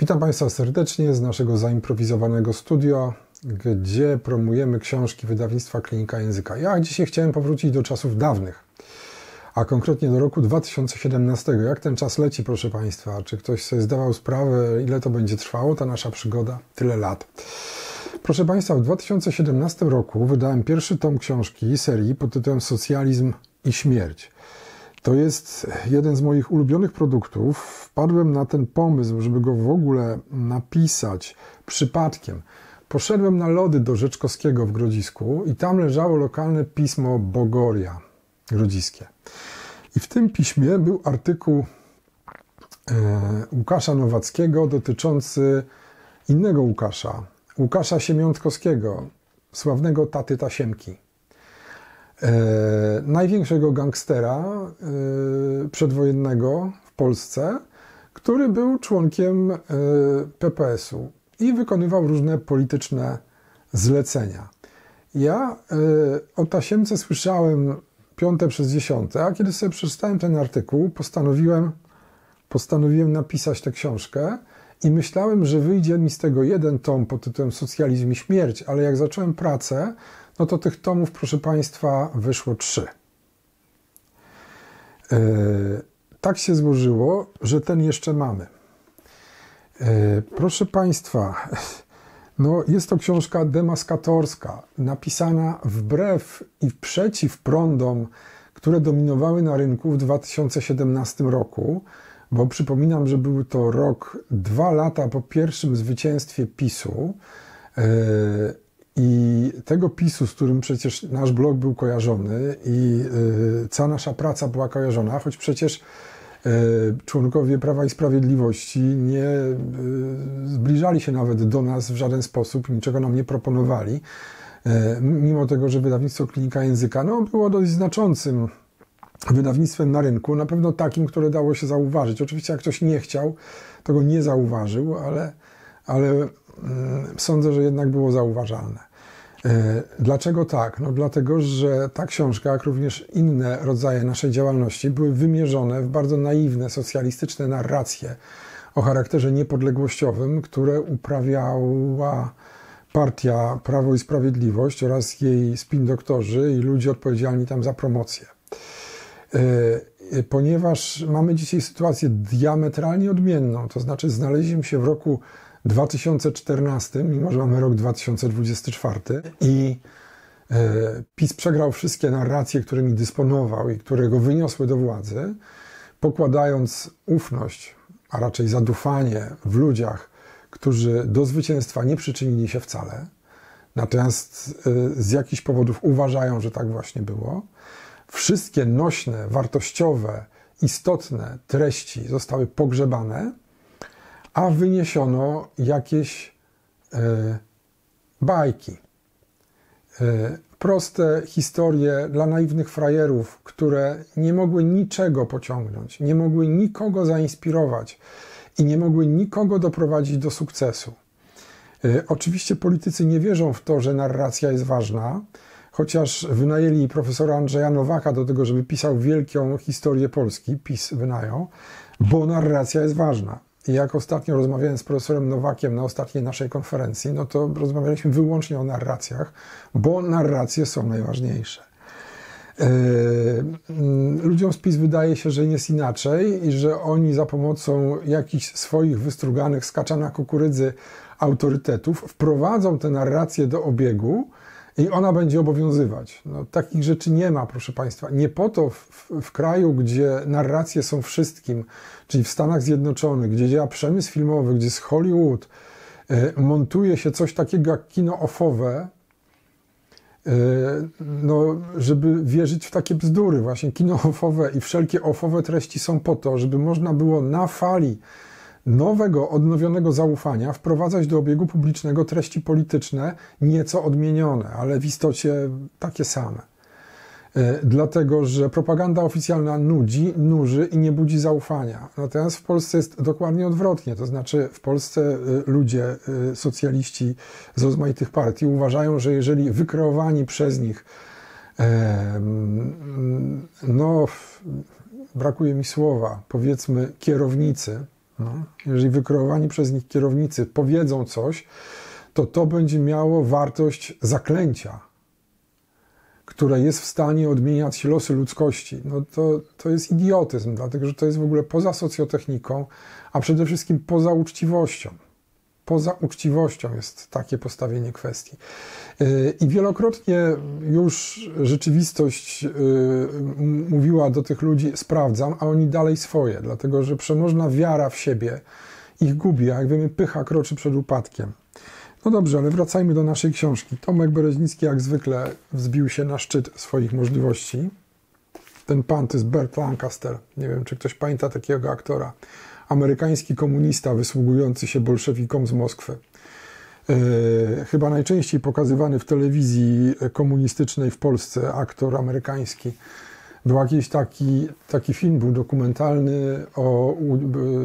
Witam Państwa serdecznie z naszego zaimprowizowanego studio, gdzie promujemy książki wydawnictwa Klinika Języka. Ja dzisiaj chciałem powrócić do czasów dawnych, a konkretnie do roku 2017. Jak ten czas leci, proszę Państwa? Czy ktoś sobie zdawał sprawę, ile to będzie trwało, ta nasza przygoda? Tyle lat. Proszę Państwa, w 2017 roku wydałem pierwszy tom książki serii pod tytułem Socjalizm i śmierć. To jest jeden z moich ulubionych produktów. Wpadłem na ten pomysł, żeby go w ogóle napisać przypadkiem. Poszedłem na lody do Rzeczkowskiego w Grodzisku i tam leżało lokalne pismo Bogoria grodziskie. I w tym piśmie był artykuł e, Łukasza Nowackiego dotyczący innego Łukasza, Łukasza Siemiątkowskiego, sławnego taty Tasiemki. E, największego gangstera e, przedwojennego w Polsce, który był członkiem e, PPS-u i wykonywał różne polityczne zlecenia. Ja e, o Tasiemce słyszałem piąte przez dziesiąte, a kiedy sobie przeczytałem ten artykuł, postanowiłem, postanowiłem napisać tę książkę i myślałem, że wyjdzie mi z tego jeden tom pod tytułem Socjalizm i śmierć, ale jak zacząłem pracę, no to tych tomów, proszę Państwa, wyszło trzy. E, tak się złożyło, że ten jeszcze mamy. E, proszę Państwa, no jest to książka demaskatorska, napisana wbrew i przeciw prądom, które dominowały na rynku w 2017 roku, bo przypominam, że był to rok, dwa lata po pierwszym zwycięstwie PiSu. I tego PiSu, z którym przecież nasz blog był kojarzony i y, cała nasza praca była kojarzona, choć przecież y, członkowie Prawa i Sprawiedliwości nie y, zbliżali się nawet do nas w żaden sposób, niczego nam nie proponowali, mimo tego, że wydawnictwo Klinika Języka no, było dość znaczącym wydawnictwem na rynku, na pewno takim, które dało się zauważyć. Oczywiście jak ktoś nie chciał, to go nie zauważył, ale, ale sądzę, że jednak było zauważalne. E, dlaczego tak? No dlatego, że ta książka, jak również inne rodzaje naszej działalności były wymierzone w bardzo naiwne, socjalistyczne narracje o charakterze niepodległościowym, które uprawiała partia Prawo i Sprawiedliwość oraz jej spin-doktorzy i ludzie odpowiedzialni tam za promocję. E, ponieważ mamy dzisiaj sytuację diametralnie odmienną, to znaczy znaleźliśmy się w roku 2014, mimo że mamy rok 2024 i e, PiS przegrał wszystkie narracje, którymi dysponował i które go wyniosły do władzy, pokładając ufność, a raczej zadufanie w ludziach, którzy do zwycięstwa nie przyczynili się wcale, natomiast e, z jakichś powodów uważają, że tak właśnie było. Wszystkie nośne, wartościowe, istotne treści zostały pogrzebane a wyniesiono jakieś e, bajki. E, proste historie dla naiwnych frajerów, które nie mogły niczego pociągnąć, nie mogły nikogo zainspirować i nie mogły nikogo doprowadzić do sukcesu. E, oczywiście politycy nie wierzą w to, że narracja jest ważna, chociaż wynajęli profesora Andrzeja Nowaka do tego, żeby pisał wielką historię Polski, PiS wynają, bo narracja jest ważna. I jak ostatnio rozmawiałem z profesorem Nowakiem na ostatniej naszej konferencji, no to rozmawialiśmy wyłącznie o narracjach, bo narracje są najważniejsze. Mm, ludziom z PiS wydaje się, że jest inaczej i że oni za pomocą jakichś swoich wystruganych skacza na kukurydzy autorytetów wprowadzą tę narrację do obiegu, i ona będzie obowiązywać. No, takich rzeczy nie ma, proszę Państwa. Nie po to w, w, kraju, gdzie narracje są wszystkim, czyli w Stanach Zjednoczonych, gdzie działa przemysł filmowy, gdzie z Hollywood y, montuje się coś takiego jak kino ofowe, y, no, żeby wierzyć w takie bzdury. Właśnie kino ofowe i wszelkie ofowe treści są po to, żeby można było na fali nowego, odnowionego zaufania wprowadzać do obiegu publicznego treści polityczne nieco odmienione, ale w istocie takie same. E, dlatego, że propaganda oficjalna nudzi, nuży i nie budzi zaufania. Natomiast w Polsce jest dokładnie odwrotnie. To znaczy, w Polsce e, ludzie, e, socjaliści z rozmaitych partii uważają, że jeżeli wykreowani przez nich, no, brakuje mi słowa, powiedzmy, kierownicy, No, jeżeli wykreowani przez nich kierownicy powiedzą coś, to to będzie miało wartość zaklęcia, które jest w stanie odmieniać losy ludzkości. No to, to jest idiotyzm, dlatego że to jest w ogóle poza socjotechniką, a przede wszystkim poza uczciwością. Poza uczciwością jest takie postawienie kwestii. Yy, I wielokrotnie już rzeczywistość yy, mówiła do tych ludzi: sprawdzam, a oni dalej swoje, dlatego że przemożna wiara w siebie ich gubi, a jak wiemy, pycha kroczy przed upadkiem. No dobrze, ale wracajmy do naszej książki. Tomek Bereźnicki jak zwykle wzbił się na szczyt swoich możliwości. Ten pan to jest Bert Lancaster. Nie wiem, czy ktoś pamięta takiego aktora. Amerykański komunista wysługujący się bolszewikom z Moskwy. Yy, chyba najczęściej pokazywany w telewizji komunistycznej w Polsce aktor amerykański. Był jakiś taki, taki film, był dokumentalny o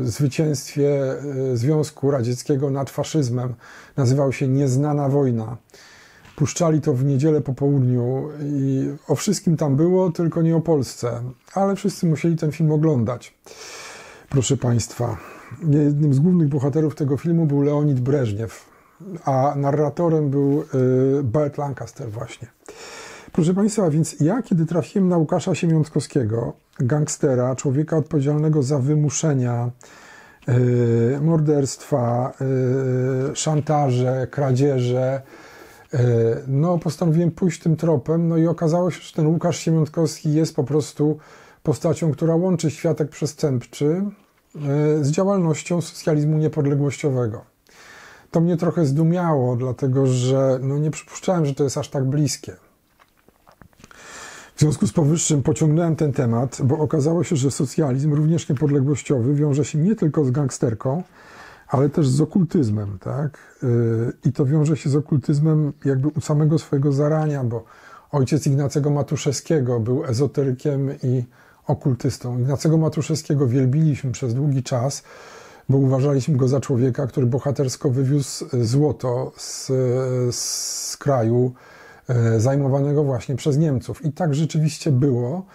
zwycięstwie e, Związku Radzieckiego nad faszyzmem. Nazywał się Nieznana Wojna. Puszczali to w niedzielę po południu i o wszystkim tam było, tylko nie o Polsce. Ale wszyscy musieli ten film oglądać. Proszę Państwa, jednym z głównych bohaterów tego filmu był Leonid Breżniew, a narratorem był e, Bert Lancaster właśnie. Proszę Państwa, więc ja, kiedy trafiłem na Łukasza Siemiątkowskiego, gangstera, człowieka odpowiedzialnego za wymuszenia, yy, morderstwa, yy, szantaże, kradzieże, yy, no postanowiłem pójść tym tropem, no i okazało się, że ten Łukasz Siemiątkowski jest po prostu postacią, która łączy światek przestępczy z działalnością socjalizmu niepodległościowego. To mnie trochę zdumiało, dlatego że no nie przypuszczałem, że to jest aż tak bliskie. W związku z powyższym pociągnąłem ten temat, bo okazało się, że socjalizm, również niepodległościowy, wiąże się nie tylko z gangsterką, ale też z okultyzmem, tak? Y, I to wiąże się z okultyzmem jakby u samego swojego zarania, bo ojciec Ignacego Matuszewskiego był ezoterykiem i okultystą. Ignacego Matuszewskiego wielbiliśmy przez długi czas, bo uważaliśmy go za człowieka, który bohatersko wywiózł złoto z, z kraju E, zajmowanego właśnie przez Niemców. I tak rzeczywiście było.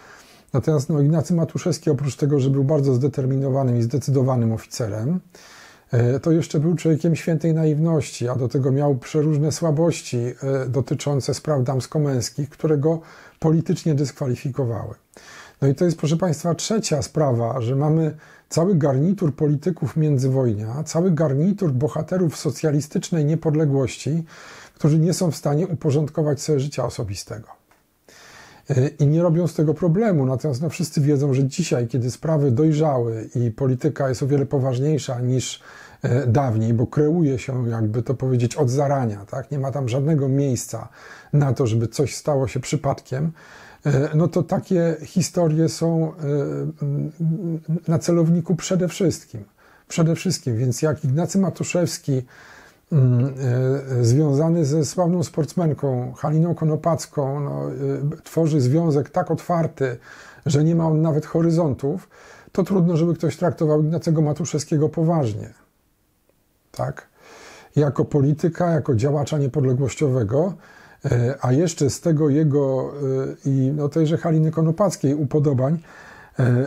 Natomiast no, Ignacy Matuszewski, oprócz tego, że był bardzo zdeterminowanym i zdecydowanym oficerem, e, to jeszcze był człowiekiem świętej naiwności, a do tego miał przeróżne słabości e, dotyczące spraw damsko-męskich, które go politycznie dyskwalifikowały. No i to jest, proszę Państwa, trzecia sprawa, że mamy cały garnitur polityków międzywojnia, cały garnitur bohaterów socjalistycznej niepodległości, którzy nie są w stanie uporządkować sobie życia osobistego. E, I nie robią z tego problemu. Natomiast no, wszyscy wiedzą, że dzisiaj, kiedy sprawy dojrzały i polityka jest o wiele poważniejsza niż e, dawniej, bo kreuje się, jakby to powiedzieć, od zarania, tak? nie ma tam żadnego miejsca na to, żeby coś stało się przypadkiem, no to takie historie są na celowniku przede wszystkim. Przede wszystkim, więc jak Ignacy Matuszewski Mm, e, związany ze sławną sportsmenką Haliną Konopacką, no, e, tworzy związek tak otwarty, że nie ma on nawet horyzontów, to trudno, żeby ktoś traktował Ignacego Matuszewskiego poważnie. Tak? Jako polityka, jako działacza niepodległościowego, e, a jeszcze z tego jego i no, tejże Haliny Konopackiej upodobań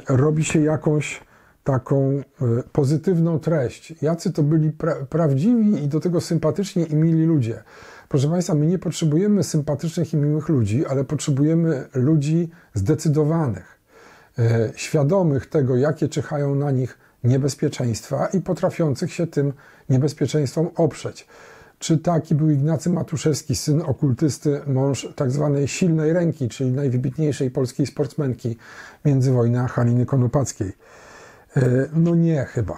robi się jakąś taką e, pozytywną treść. Jacy to byli pra prawdziwi i do tego sympatyczni i mili ludzie. Proszę Państwa, my nie potrzebujemy sympatycznych i miłych ludzi, ale potrzebujemy ludzi zdecydowanych, e, świadomych tego, jakie czyhają na nich niebezpieczeństwa i potrafiących się tym niebezpieczeństwom oprzeć. Czy taki był Ignacy Matuszewski, syn okultysty, mąż tak zwanej silnej ręki, czyli najwybitniejszej polskiej sportsmenki międzywojna Haliny Konopackiej. E, no nie, chyba.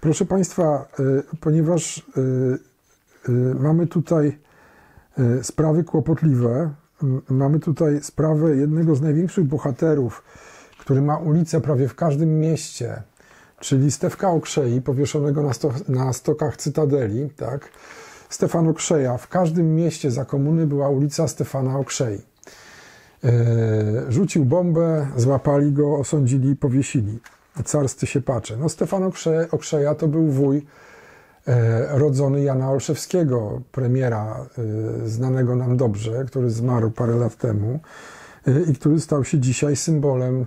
Proszę Państwa, e, ponieważ e, mamy tutaj sprawy kłopotliwe, mamy tutaj sprawę jednego z największych bohaterów, który ma ulicę prawie w każdym mieście, czyli Stefka Okrzei, powieszonego na, sto, na stokach Cytadeli, tak? Stefan Okrzeja. W każdym mieście za komuny była ulica Stefana Okrzei. Rzucił bombę, złapali go, osądzili, powiesili carsty się patrzę. No Stefan Okrze, Okrzeja to był wuj e, rodzony Jana Olszewskiego, premiera e, znanego nam dobrze, który zmarł parę lat temu e, i który stał się dzisiaj symbolem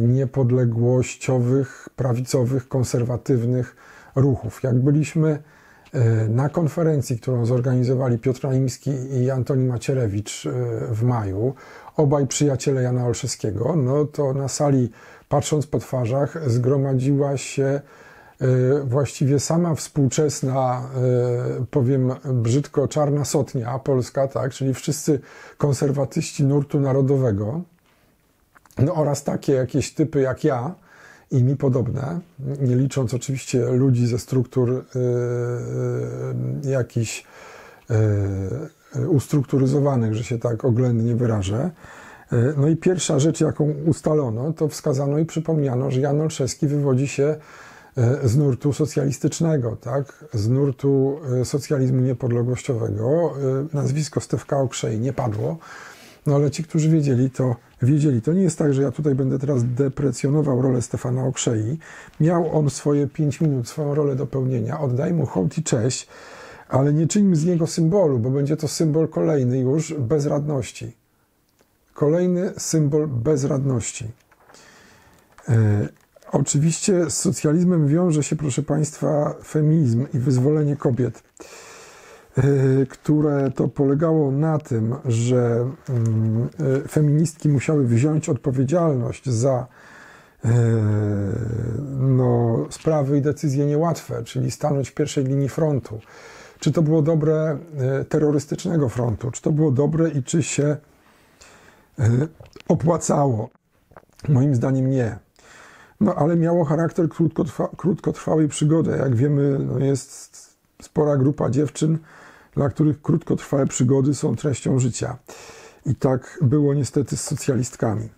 niepodległościowych, prawicowych, konserwatywnych ruchów. Jak byliśmy na konferencji, którą zorganizowali Piotr Naimski i Antoni Macierewicz w maju, obaj przyjaciele Jana Olszewskiego, no to na sali, patrząc po twarzach, zgromadziła się E, właściwie sama współczesna, e, powiem brzydko, czarna sotnia polska, tak, czyli wszyscy konserwatyści nurtu narodowego, no oraz takie jakieś typy jak ja i mi podobne, nie licząc oczywiście ludzi ze struktur y, jakichś y, ustrukturyzowanych, że się tak oględnie wyrażę. No i pierwsza rzecz, jaką ustalono, to wskazano i przypomniano, że Jan Olszewski wywodzi się z nurtu socjalistycznego, tak? z nurtu socjalizmu niepodległościowego. Nazwisko Stefka Okrzej nie padło, no ale ci, którzy wiedzieli, to wiedzieli. To nie jest tak, że ja tutaj będę teraz deprecjonował rolę Stefana Okrzei. Miał on swoje pięć minut, swoją rolę do pełnienia. Oddaj mu hołd i cześć, ale nie czyńmy z niego symbolu, bo będzie to symbol kolejny już bezradności. Kolejny symbol bezradności. Oczywiście z socjalizmem wiąże się, proszę Państwa, feminizm i wyzwolenie kobiet, e, które to polegało na tym, że mm, e, feministki musiały wziąć odpowiedzialność za e, no, sprawy i decyzje niełatwe, czyli stanąć w pierwszej linii frontu. Czy to było dobre terrorystycznego frontu, czy to było dobre i czy się opłacało? Moim zdaniem nie. No ale miało charakter krótkotrwa, krótkotrwałej przygody. Jak wiemy, no, jest spora grupa dziewczyn, dla których krótkotrwałe przygody są treścią życia. I tak było niestety z socjalistkami.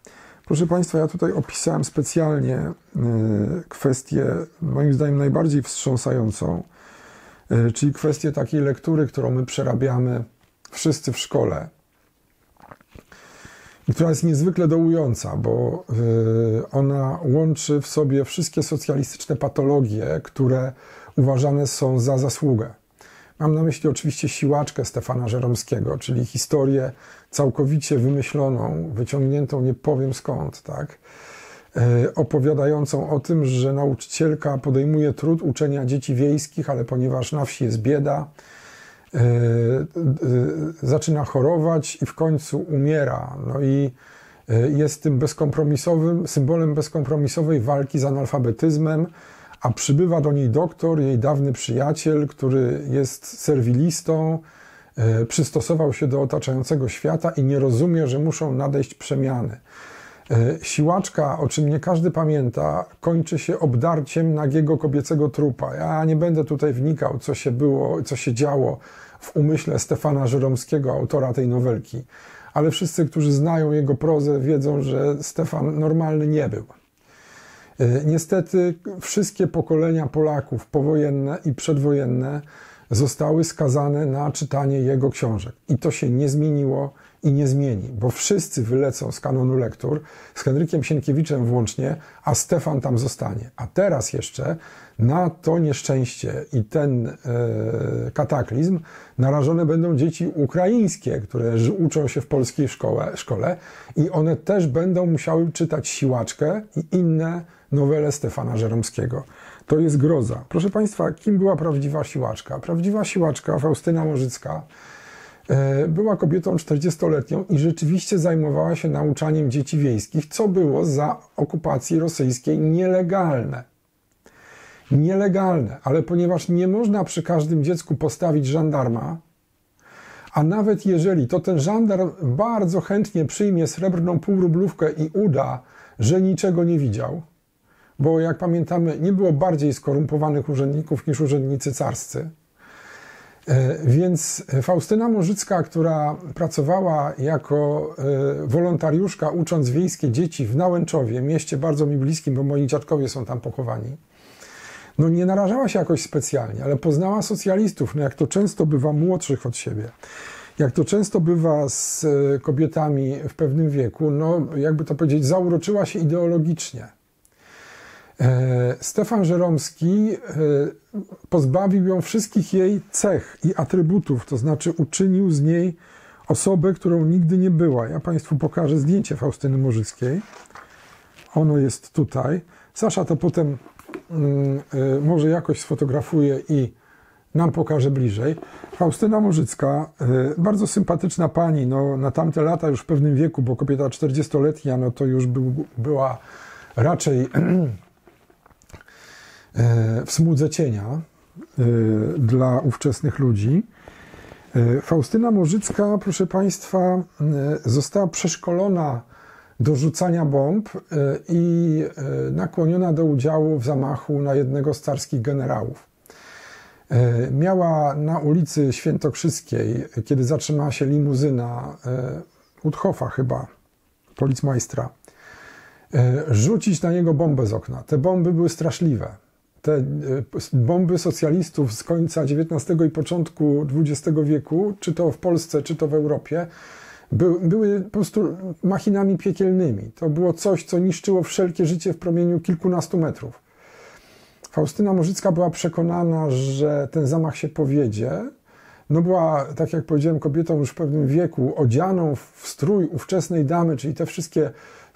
Proszę Państwa, ja tutaj opisałem specjalnie e, kwestię, moim zdaniem, najbardziej wstrząsającą, e, czyli kwestię takiej lektury, którą my przerabiamy wszyscy w szkole która jest niezwykle dołująca, bo y, ona łączy w sobie wszystkie socjalistyczne patologie, które uważane są za zasługę. Mam na myśli oczywiście siłaczkę Stefana Żeromskiego, czyli historię całkowicie wymyśloną, wyciągniętą nie powiem skąd, tak? Y, opowiadającą o tym, że nauczycielka podejmuje trud uczenia dzieci wiejskich, ale ponieważ na wsi jest bieda, E, e, zaczyna chorować i w końcu umiera. No i e, jest tym bezkompromisowym, symbolem bezkompromisowej walki z analfabetyzmem, a przybywa do niej doktor, jej dawny przyjaciel, który jest serwilistą, przystosował się do otaczającego świata i nie rozumie, że muszą nadejść przemiany. Siłaczka, o czym nie każdy pamięta, kończy się obdarciem nagiego kobiecego trupa. Ja nie będę tutaj wnikał, co się było, co się działo w umyśle Stefana Żeromskiego, autora tej nowelki, ale wszyscy, którzy znają jego prozę, wiedzą, że Stefan normalny nie był. Niestety wszystkie pokolenia Polaków powojenne i przedwojenne zostały skazane na czytanie jego książek. I to się nie zmieniło i nie zmieni, bo wszyscy wylecą z kanonu lektur, z Henrykiem Sienkiewiczem włącznie, a Stefan tam zostanie. A teraz jeszcze na to nieszczęście i ten e, kataklizm narażone będą dzieci ukraińskie, które uczą się w polskiej szkole, szkole i one też będą musiały czytać Siłaczkę i inne nowele Stefana Żeromskiego. To jest groza. Proszę Państwa, kim była prawdziwa siłaczka? Prawdziwa siłaczka, Faustyna Morzycka, e, była kobietą 40-letnią i rzeczywiście zajmowała się nauczaniem dzieci wiejskich, co było za okupacji rosyjskiej nielegalne. Nielegalne, ale ponieważ nie można przy każdym dziecku postawić żandarma, a nawet jeżeli to ten żandarm bardzo chętnie przyjmie srebrną półrublówkę i uda, że niczego nie widział, bo jak pamiętamy, nie było bardziej skorumpowanych urzędników niż urzędnicy carscy. E, więc Faustyna Morzycka, która pracowała jako e, wolontariuszka ucząc wiejskie dzieci w Nałęczowie, mieście bardzo mi bliskim, bo moi dziadkowie są tam pochowani, no nie narażała się jakoś specjalnie, ale poznała socjalistów, no jak to często bywa młodszych od siebie. Jak to często bywa z e, kobietami w pewnym wieku, no jakby to powiedzieć, zauroczyła się ideologicznie. E, Stefan Żeromski e, pozbawił ją wszystkich jej cech i atrybutów, to znaczy uczynił z niej osobę, którą nigdy nie była. Ja Państwu pokażę zdjęcie Faustyny Morzyckiej. ono jest tutaj. Sasza to potem mm, y, może jakoś sfotografuje i nam pokaże bliżej. Faustyna Morzycka, bardzo sympatyczna pani, no, na tamte lata już w pewnym wieku, bo kobieta 40-letnia, no to już był, była raczej w smudze cienia dla ówczesnych ludzi. Faustyna Morzycka, proszę Państwa, została przeszkolona do rzucania bomb e, i e, nakłoniona do udziału w zamachu na jednego z carskich generałów. E, miała na ulicy Świętokrzyskiej, kiedy zatrzymała się limuzyna Uthofa chyba, policmajstra, rzucić na niego bombę z okna. Te bomby były straszliwe. Te bomby socjalistów z końca XIX i początku XX wieku, czy to w Polsce, czy to w Europie, by, były po prostu machinami piekielnymi. To było coś, co niszczyło wszelkie życie w promieniu kilkunastu metrów. Faustyna Morzycka była przekonana, że ten zamach się powiedzie. No była, tak jak powiedziałem, kobietą już w pewnym wieku, odzianą w strój ówczesnej damy, czyli te wszystkie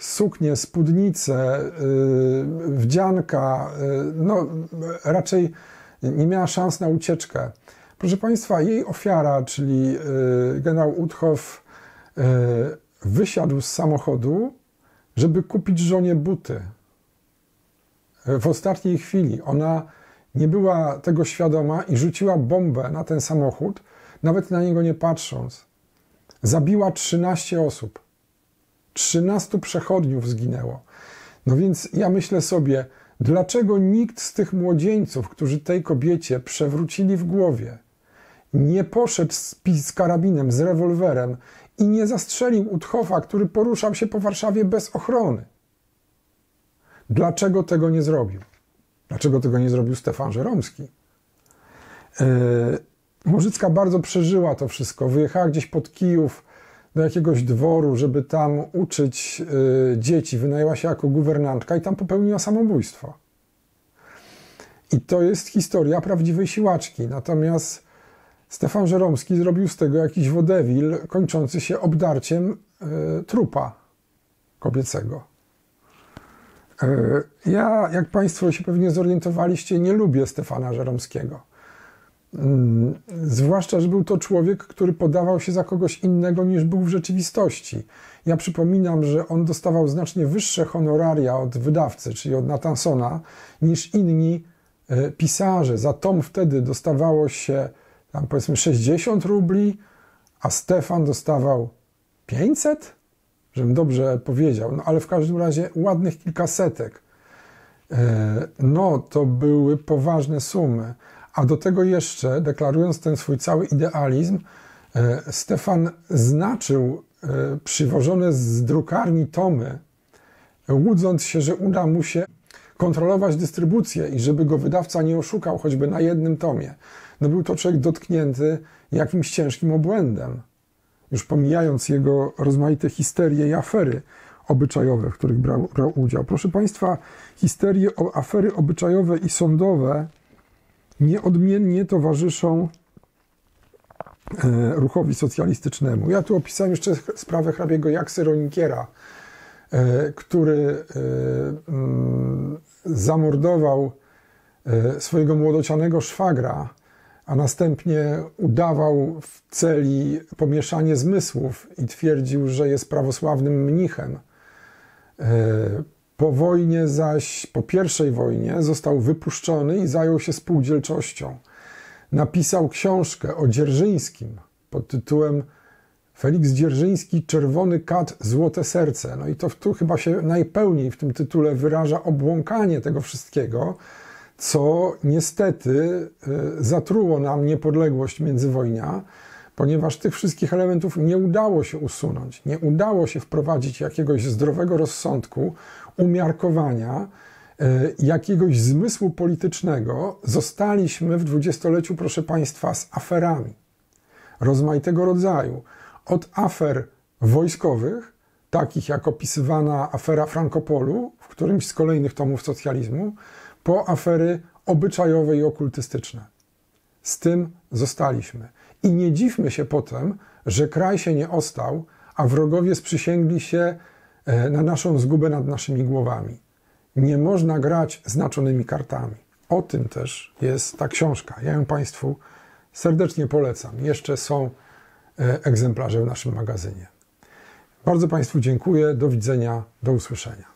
suknie, spódnice, yy, wdzianka, yy, no raczej nie miała szans na ucieczkę. Proszę Państwa, jej ofiara, czyli yy, generał E, wysiadł z samochodu, żeby kupić żonie buty. W ostatniej chwili ona nie była tego świadoma i rzuciła bombę na ten samochód, nawet na niego nie patrząc. Zabiła 13 osób. 13 przechodniów zginęło. No więc ja myślę sobie, dlaczego nikt z tych młodzieńców, którzy tej kobiecie przewrócili w głowie, nie poszedł z, z karabinem, z rewolwerem i nie zastrzelił Uthofa, który poruszał się po Warszawie bez ochrony. Dlaczego tego nie zrobił? Dlaczego tego nie zrobił Stefan Żeromski? Yy, Morzycka bardzo przeżyła to wszystko. Wyjechała gdzieś pod Kijów do jakiegoś dworu, żeby tam uczyć yy, dzieci. Wynajęła się jako guwernantka i tam popełniła samobójstwo. I to jest historia prawdziwej siłaczki. Natomiast Stefan Żeromski zrobił z tego jakiś wodewil kończący się obdarciem y, trupa kobiecego. Y, ja, jak Państwo się pewnie zorientowaliście, nie lubię Stefana Żeromskiego. Zwłaszcza, że był to człowiek, który podawał się za kogoś innego niż był w rzeczywistości. Ja przypominam, że on dostawał znacznie wyższe honoraria od wydawcy, czyli od Natansona, niż inni pisarze. Za tom wtedy dostawało się tam powiedzmy 60 rubli, a Stefan dostawał 500? Żebym dobrze powiedział, no ale w każdym razie ładnych kilkasetek. E, no, to były poważne sumy. A do tego jeszcze, deklarując ten swój cały idealizm, e, Stefan znaczył e, przywożone z drukarni tomy, łudząc się, że uda mu się kontrolować dystrybucję i żeby go wydawca nie oszukał choćby na jednym tomie no był to człowiek dotknięty jakimś ciężkim obłędem. Już pomijając jego rozmaite histerie i afery obyczajowe, w których brał, brał udział. Proszę Państwa, histerie, afery obyczajowe i sądowe nieodmiennie towarzyszą e, ruchowi socjalistycznemu. Ja tu opisałem jeszcze sprawę hrabiego Jaksy Ronikiera, e, który e, mm, zamordował swojego młodocianego szwagra, a następnie udawał w celi pomieszanie zmysłów i twierdził, że jest prawosławnym mnichem. Po wojnie zaś, po pierwszej wojnie, został wypuszczony i zajął się spółdzielczością. Napisał książkę o Dzierżyńskim pod tytułem Felix Dzierżyński, Czerwony Kat, Złote Serce. No i to tu chyba się najpełniej w tym tytule wyraża obłąkanie tego wszystkiego, co niestety e, zatruło nam niepodległość międzywojnia, ponieważ tych wszystkich elementów nie udało się usunąć, nie udało się wprowadzić jakiegoś zdrowego rozsądku, umiarkowania, e, jakiegoś zmysłu politycznego. Zostaliśmy w dwudziestoleciu, proszę Państwa, z aferami rozmaitego rodzaju. Od afer wojskowych, takich jak opisywana afera Frankopolu w którymś z kolejnych tomów socjalizmu, po afery obyczajowe i okultystyczne. Z tym zostaliśmy. I nie dziwmy się potem, że kraj się nie ostał, a wrogowie sprzysięgli się na naszą zgubę nad naszymi głowami. Nie można grać znaczonymi kartami. O tym też jest ta książka. Ja ją Państwu serdecznie polecam. Jeszcze są e, egzemplarze w naszym magazynie. Bardzo Państwu dziękuję. Do widzenia, do usłyszenia.